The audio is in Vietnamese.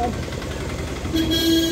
đây